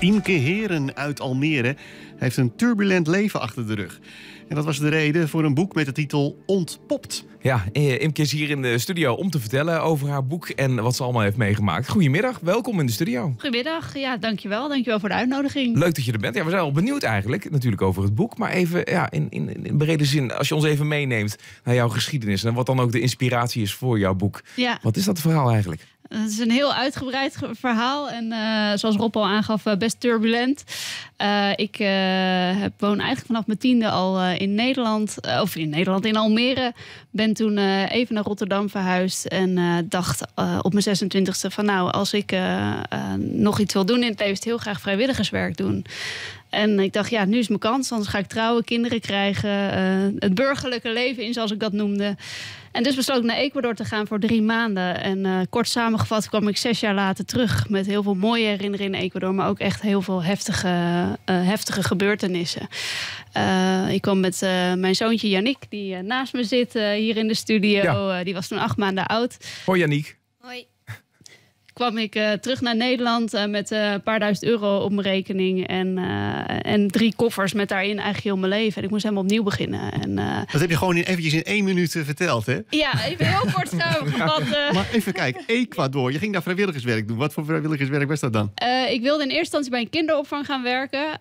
Imke Heren uit Almere heeft een turbulent leven achter de rug. En dat was de reden voor een boek met de titel Ontpopt. Ja, eh, Imke is hier in de studio om te vertellen over haar boek en wat ze allemaal heeft meegemaakt. Goedemiddag, welkom in de studio. Goedemiddag, ja, dankjewel. Dankjewel voor de uitnodiging. Leuk dat je er bent. Ja, we zijn al benieuwd eigenlijk, natuurlijk over het boek. Maar even ja, in, in, in brede zin, als je ons even meeneemt naar jouw geschiedenis... en wat dan ook de inspiratie is voor jouw boek. Ja. Wat is dat verhaal eigenlijk? Het is een heel uitgebreid verhaal en uh, zoals Rob al aangaf, uh, best turbulent. Uh, ik heb, woon eigenlijk vanaf mijn tiende al in Nederland, of in Nederland, in Almere. Ben toen even naar Rotterdam verhuisd en dacht op mijn 26e van nou, als ik nog iets wil doen in het leven, heel graag vrijwilligerswerk doen. En ik dacht, ja, nu is mijn kans. Anders ga ik trouwen, kinderen krijgen. het burgerlijke leven in, zoals ik dat noemde. En dus besloot ik naar Ecuador te gaan voor drie maanden. En uh, kort samengevat kwam ik zes jaar later terug met heel veel mooie herinneringen in Ecuador, maar ook echt heel veel heftige, uh, heftige gebeurtenissen. Uh, ik kwam met mijn zoontje Yannick, die naast me zit hier in de studio. Ja. die was toen acht maanden oud. Hoi Yannick. Hoi kwam ik uh, terug naar Nederland uh, met uh, een paar duizend euro op mijn rekening. En, en drie koffers met daarin eigenlijk heel mijn leven. En ik moest helemaal opnieuw beginnen. En, dat heb je gewoon in, eventjes in één minuut verteld, hè? Ja, even heel kort samengevat. maar even kijken, Ecuador. Je ging daar vrijwilligerswerk doen. Wat voor vrijwilligerswerk was dat dan? ik wilde in eerste instantie bij een kinderopvang gaan werken.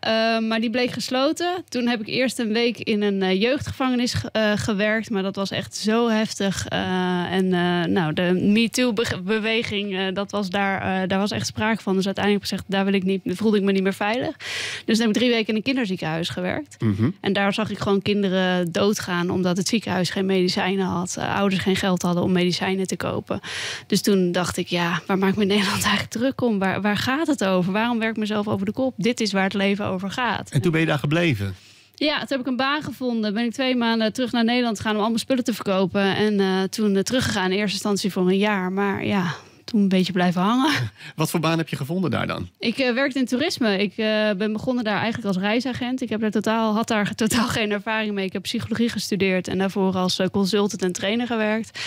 maar die bleek gesloten. Toen heb ik eerst een week in een jeugdgevangenis gewerkt. Maar dat was echt zo heftig. en nou, de MeToo-beweging, dat was daar, uh, daar was echt sprake van. Dus uiteindelijk heb ik gezegd, daar wil ik niet, voelde ik me niet meer veilig. Dus dan heb ik drie weken in een kinderziekenhuis gewerkt. Mm -hmm. En daar zag ik gewoon kinderen doodgaan omdat het ziekenhuis geen medicijnen had. Uh, ouders geen geld hadden om medicijnen te kopen. Dus toen dacht ik, ja, waar maak ik me in Nederland eigenlijk druk om? Waar, waar gaat het over? Waarom werk ik mezelf over de kop? Dit is waar het leven over gaat. En toen ben je daar gebleven? Ja, toen heb ik een baan gevonden. Ben ik twee maanden terug naar Nederland gegaan om allemaal spullen te verkopen. En uh, toen uh, teruggegaan in eerste instantie voor een jaar. Maar ja, toen een beetje blijven hangen. Wat voor baan heb je gevonden daar dan? Ik uh, werkte in toerisme. Ik uh, ben begonnen daar eigenlijk als reisagent. Ik heb daar totaal, had daar totaal geen ervaring mee. Ik heb psychologie gestudeerd en daarvoor als uh, consultant en trainer gewerkt.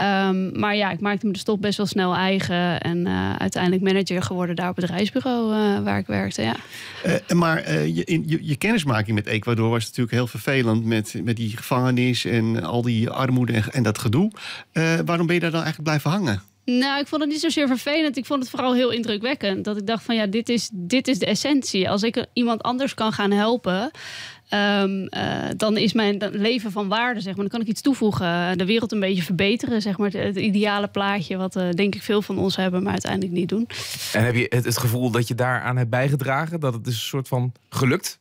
Um, maar ja, ik maakte me de stop best wel snel eigen. En uiteindelijk manager geworden daar op het reisbureau waar ik werkte. Ja. maar je, in, je, je, kennismaking met Ecuador was natuurlijk heel vervelend. Met, met die gevangenis en al die armoede en, en dat gedoe. waarom ben je daar dan eigenlijk blijven hangen? Nou, ik vond het niet zozeer vervelend. Ik vond het vooral heel indrukwekkend. Dat ik dacht van ja, dit is, dit is de essentie. Als ik iemand anders kan gaan helpen. Um, uh, dan is mijn leven van waarde, zeg maar. Dan kan ik iets toevoegen, de wereld een beetje verbeteren, zeg maar. Het, ideale plaatje, wat uh, denk ik veel van ons hebben, maar uiteindelijk niet doen. En heb je het, het gevoel dat je daaraan hebt bijgedragen? Dat het is een soort van gelukt?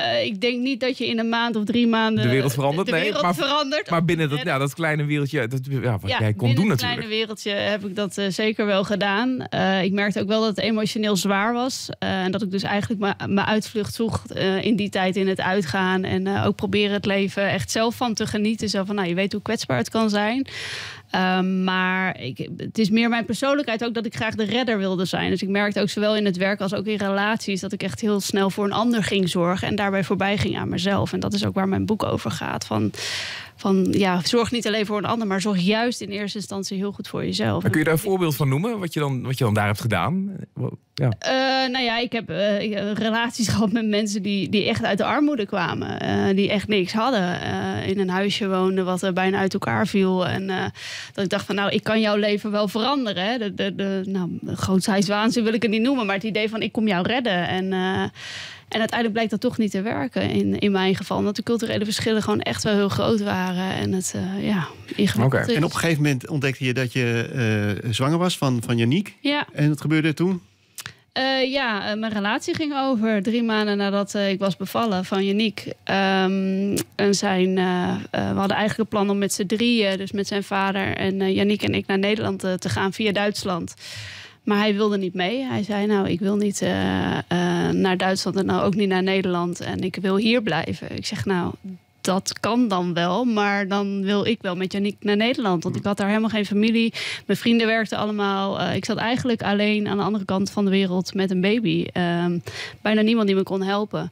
Uh, ik denk niet dat je in een maand of drie maanden de wereld verandert. De nee, wereld maar, verandert. maar binnen dat, ja, dat kleine wereldje, dat, ja, wat ja, jij kon doen natuurlijk. In het kleine wereldje heb ik dat uh, zeker wel gedaan. Uh, ik merkte ook wel dat het emotioneel zwaar was. en dat ik dus eigenlijk mijn uitvlucht zocht in die tijd in het uitgaan. En ook proberen het leven echt zelf van te genieten. Zo van, nou, je weet hoe kwetsbaar het kan zijn. Um, maar ik, het is meer mijn persoonlijkheid ook dat ik graag de redder wilde zijn. Dus ik merkte ook zowel in het werk als ook in relaties dat ik echt heel snel voor een ander ging zorgen en daarbij voorbij ging aan mezelf. En dat is ook waar mijn boek over gaat. Van, van ja, zorg niet alleen voor een ander, maar zorg juist in eerste instantie heel goed voor jezelf. Maar kun je daar een voorbeeld van noemen, wat je dan, wat je dan daar hebt gedaan? Ja. Uh, nou ja, ik heb uh, relaties gehad met mensen die, die echt uit de armoede kwamen. Uh, die echt niks hadden. in een huisje woonden wat bijna uit elkaar viel. En dat ik dacht van, nou, ik kan jouw leven wel veranderen. Hè? De, de, de, nou, grootheidswaanzin wil ik het niet noemen. Maar het idee van, ik kom jou redden. En... En uiteindelijk blijkt dat toch niet te werken in, in mijn geval. Omdat de culturele verschillen gewoon echt wel heel groot waren. En het, uh, ja, ingewikkeld okay. En op een gegeven moment ontdekte je dat je uh, zwanger was van, van Janiek. Ja. En wat gebeurde toen? Uh, ja, mijn relatie ging over drie maanden nadat ik was bevallen van Janiek. Um, en zijn, we hadden eigenlijk een plan om met z'n drieën, dus met zijn vader en Janiek en ik, naar Nederland te gaan via Duitsland. Maar hij wilde niet mee. Hij zei, nou, ik wil niet uh, uh, naar Duitsland en nou ook niet naar Nederland. En ik wil hier blijven. Ik zeg, nou, dat kan dan wel. Maar dan wil ik wel met Janiek naar Nederland. Want ik had daar helemaal geen familie. Mijn vrienden werkten allemaal. Uh, ik zat eigenlijk alleen aan de andere kant van de wereld met een baby. bijna niemand die me kon helpen.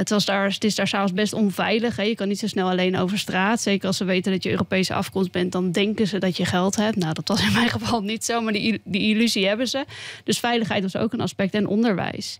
Het, was daar, het is daar s'avonds best onveilig. Hè. Je kan niet zo snel alleen over straat. Zeker als ze weten dat je Europese afkomst bent, dan denken ze dat je geld hebt. Nou, dat was in mijn geval niet zo, maar die, die illusie hebben ze. Dus veiligheid was ook een aspect en onderwijs.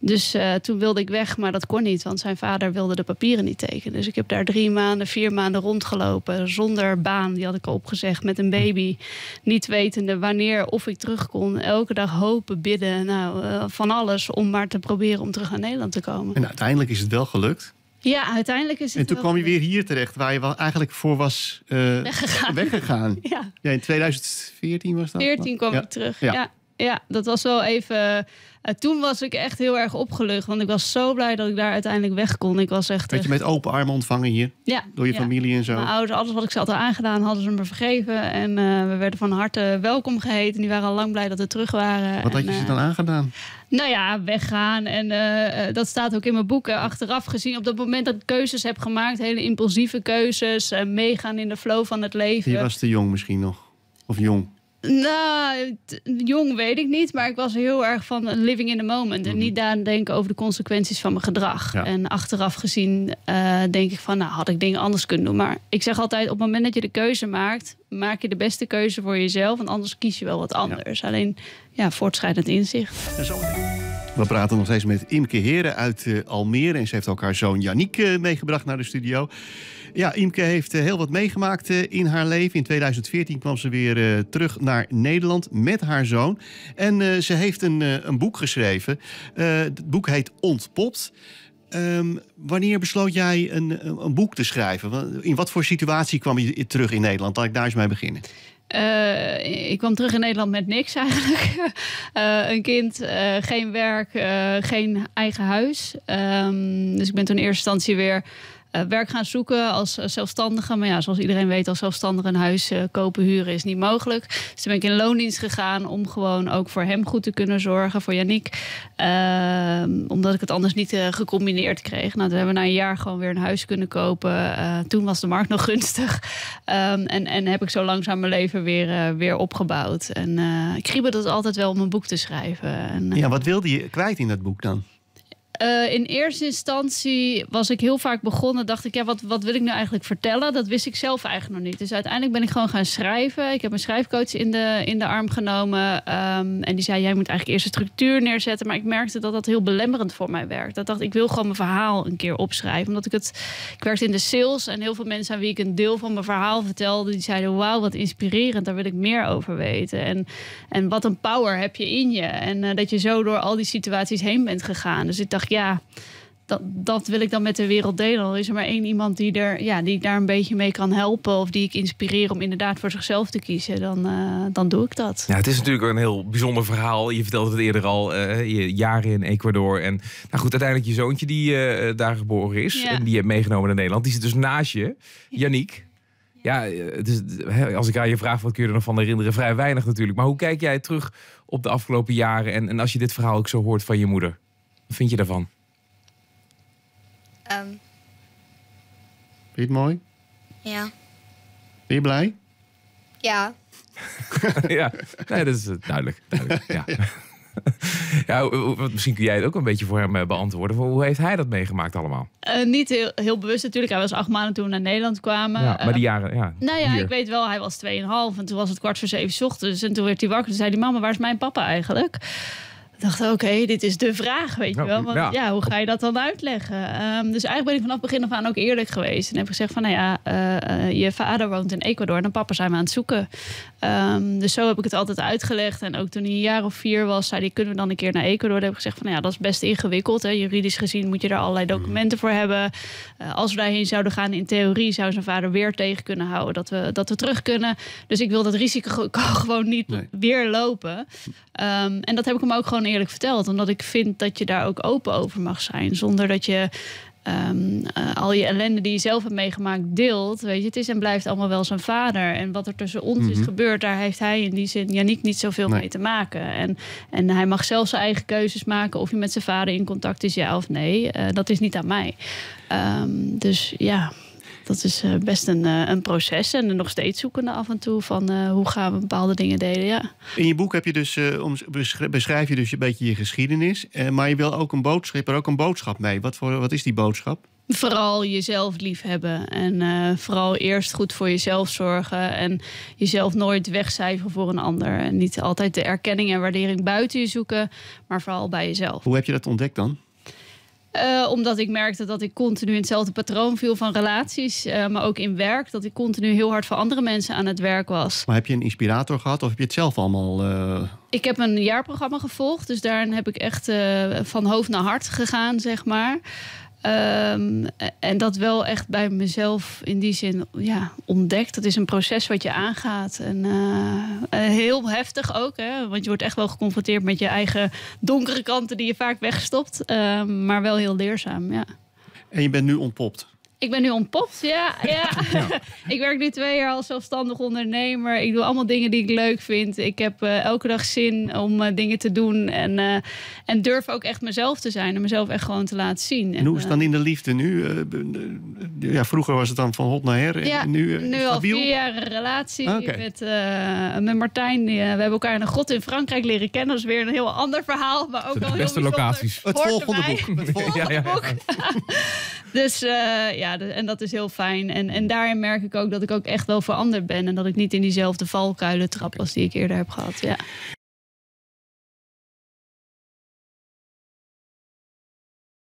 Dus uh, toen wilde ik weg, maar dat kon niet, want zijn vader wilde de papieren niet tekenen. Dus ik heb daar drie maanden, vier maanden rondgelopen zonder baan. Die had ik al opgezegd met een baby. Niet wetende wanneer of ik terug kon. Elke dag hopen, bidden, nou, uh, van alles om maar te proberen om terug naar Nederland te komen. En uiteindelijk is het wel gelukt. Ja, uiteindelijk is het. En toen kwam je weer hier terecht, waar je wel eigenlijk voor was uh, weggegaan. weggegaan. ja. ja. In 2014 was dat? 14 kwam ja. ik terug. Ja. Ja. Dat was wel even. Uh, toen was ik echt heel erg opgelucht. Want ik was zo blij dat ik daar uiteindelijk weg kon. Ik was echt. Werd je met open armen ontvangen hier? Ja. Door je ja. familie en zo? Mijn ouders, alles wat ik ze had aangedaan, hadden ze me vergeven. En uh, we werden van harte welkom geheten. Die waren al lang blij dat we terug waren. Wat had je ze dan aangedaan? Nou ja, weggaan. En uh, dat staat ook in mijn boeken. Achteraf gezien, op dat moment dat ik keuzes heb gemaakt, hele impulsieve keuzes, meegaan in de flow van het leven. Je was te jong misschien nog. Of jong. Nou, jong weet ik niet, maar ik was heel erg van living in the moment. En Mhm. niet nadenken over de consequenties van mijn gedrag. Ja. En achteraf gezien uh, denk ik van, nou had ik dingen anders kunnen doen. Maar ik zeg altijd, op het moment dat je de keuze maakt, maak je de beste keuze voor jezelf. Want anders kies je wel wat anders. Ja. Alleen, ja, voortschrijdend inzicht. We praten nog steeds met Imke Heren uit uh, Almere. En ze heeft ook haar zoon Yannick uh, meegebracht naar de studio. Ja, Imke heeft uh, heel wat meegemaakt in haar leven. In 2014 kwam ze weer terug naar Nederland met haar zoon. En ze heeft een, een boek geschreven. het boek heet Ontpopt. Um, wanneer besloot jij een, een, boek te schrijven? In wat voor situatie kwam je terug in Nederland? Laat ik daar eens mee beginnen. Uh, ik kwam terug in Nederland met niks eigenlijk. uh, een kind, uh, geen werk, geen eigen huis. Um, dus ik ben toen in eerste instantie weer werk gaan zoeken als zelfstandige. Maar ja, zoals iedereen weet, als zelfstandige een huis uh, kopen, huren is niet mogelijk. Dus toen ben ik in loondienst gegaan om gewoon ook voor hem goed te kunnen zorgen, voor Yannick. Uh, omdat ik het anders niet gecombineerd kreeg. Nou, toen hebben we na een jaar gewoon weer een huis kunnen kopen. Toen was de markt nog gunstig. Um, en, en heb ik zo langzaam mijn leven weer, weer opgebouwd. En ik kriebelde het altijd wel om een boek te schrijven. En, ja, wat wilde je kwijt in dat boek dan? Uh, in eerste instantie was ik heel vaak begonnen. Dacht ik, ja, wat, wat wil ik nu eigenlijk vertellen? Dat wist ik zelf eigenlijk nog niet. Dus uiteindelijk ben ik gewoon gaan schrijven. Ik heb een schrijfcoach in de, in de arm genomen. Um, en die zei, jij moet eigenlijk eerst een structuur neerzetten. Maar ik merkte dat dat heel belemmerend voor mij werkt. Dat dacht ik, wil gewoon mijn verhaal een keer opschrijven. Omdat ik het... Ik werkte in de sales. En heel veel mensen aan wie ik een deel van mijn verhaal vertelde... die zeiden, wauw, wat inspirerend. Daar wil ik meer over weten. En, en wat een power heb je in je. En uh, dat je zo door al die situaties heen bent gegaan. Dus ik dacht, ja, dat, dat wil ik dan met de wereld delen. Al is er maar één iemand die, er, ja, die ik daar een beetje mee kan helpen... of die ik inspireer om inderdaad voor zichzelf te kiezen... dan, uh, dan doe ik dat. Ja, het is natuurlijk een heel bijzonder verhaal. Je vertelde het eerder al, uh, je jaren in Ecuador. En nou goed, uiteindelijk je zoontje die uh, daar geboren is... Ja. en die je hebt meegenomen naar Nederland. Die zit dus naast je, Yannick. Ja, het is, als ik aan je vraag wat kun je er nog van herinneren... vrij weinig natuurlijk. Maar hoe kijk jij terug op de afgelopen jaren... en, en als je dit verhaal ook zo hoort van je moeder... Wat vind je daarvan? Um, Vind je het mooi? ja. Ben je blij? Ja. ja, nee, dat is duidelijk. duidelijk ja. Ja, misschien kun jij het ook een beetje voor hem eh, beantwoorden. Hoe heeft hij dat meegemaakt allemaal? Uh, niet heel, heel bewust natuurlijk. Hij was acht maanden toen we naar Nederland kwamen. Ja, maar die jaren, ja. Uh, nou ja, hier. ik weet wel, hij was 2,5 en toen was het kwart voor zeven 's ochtends. En toen werd hij wakker. Toen zei hij, mama, waar is mijn papa eigenlijk? Ik dacht, oké, okay, dit is de vraag, weet je wel. Want ja. ja. hoe ga je dat dan uitleggen? Um, dus eigenlijk ben ik vanaf begin af aan ook eerlijk geweest. En heb gezegd van, nou ja, uh, uh, je vader woont in Ecuador en papa zijn we aan het zoeken. Um, dus zo heb ik het altijd uitgelegd. En ook toen hij een jaar of vier was, zei hij, kunnen we dan een keer naar Ecuador? Dan heb ik gezegd van, nou ja, dat is best ingewikkeld. Hè. Juridisch gezien moet je daar allerlei documenten voor hebben. Uh, als we daarheen zouden gaan, in theorie zou zijn vader weer tegen kunnen houden dat we, dat we terug kunnen. Dus ik wil dat risico gewoon niet nee. weer lopen. Um, en dat heb ik hem ook gewoon eerlijk verteld. Omdat ik vind dat je daar ook open over mag zijn. Zonder dat je um, uh, al je ellende die je zelf hebt meegemaakt deelt. Weet je, het is en blijft allemaal wel zijn vader. En wat er tussen ons is gebeurd, daar heeft hij in die zin Yannick niet zoveel nee. mee te maken. En, en hij mag zelf zijn eigen keuzes maken. Of hij met zijn vader in contact is, ja of nee. Uh, dat is niet aan mij. Um, dus ja. Dat is eh, best een, eh, een proces. En nog steeds zoekende af en toe van eh, hoe gaan we bepaalde dingen delen. Ja. In je boek heb je dus, om, beschrijf je dus een beetje je geschiedenis. maar je wil ook een boodschap, er ook een boodschap mee. Wat, voor, wat is die boodschap? Vooral jezelf liefhebben. En vooral eerst goed voor jezelf zorgen. En jezelf nooit wegcijferen voor een ander. En niet altijd de erkenning en waardering buiten je zoeken. Maar vooral bij jezelf. Hoe heb je dat ontdekt dan? Eh, omdat ik merkte dat ik continu in hetzelfde patroon viel van relaties. eh, maar ook in werk. Dat ik continu heel hard voor andere mensen aan het werk was. Maar heb je een inspirator gehad of heb je het zelf allemaal... eh, Ik heb een jaarprogramma gevolgd. Dus daarin heb ik echt van hoofd naar hart gegaan, zeg maar. Ehm, en dat wel echt bij mezelf in die zin ja, ontdekt. Dat is een proces wat je aangaat. En eh, eh, heel heftig ook. Hè? Want je wordt echt wel geconfronteerd met je eigen donkere kanten die je vaak wegstopt. Ehm, maar wel heel leerzaam, ja. en je bent nu ontpopt. Ik ben nu ontpopt, ja. ja. ik werk nu twee jaar als zelfstandig ondernemer. Ik doe allemaal dingen die ik leuk vind. Ik heb eh, elke dag zin om eh, dingen te doen. En, eh, en durf ook echt mezelf te zijn. En mezelf echt gewoon te laten zien. En hoe is het dan in de liefde nu? Ja, vroeger was het dan van hot naar her. en Ja, nu, eh, nu al vier jaar een relatie Oké. met, eh, met Martijn. Die, we hebben elkaar in een grot in Frankrijk leren kennen. Dat is weer een heel ander verhaal. Maar ook wel heel beste bijzonder. locaties. Het volgende boek. Het volgende Ja, ja, ja. boek. dus eh, ja, en dat is heel fijn. En, en daarin merk ik ook dat ik ook echt wel veranderd ben. En dat ik niet in diezelfde valkuilen trap als die ik eerder heb gehad. Ja.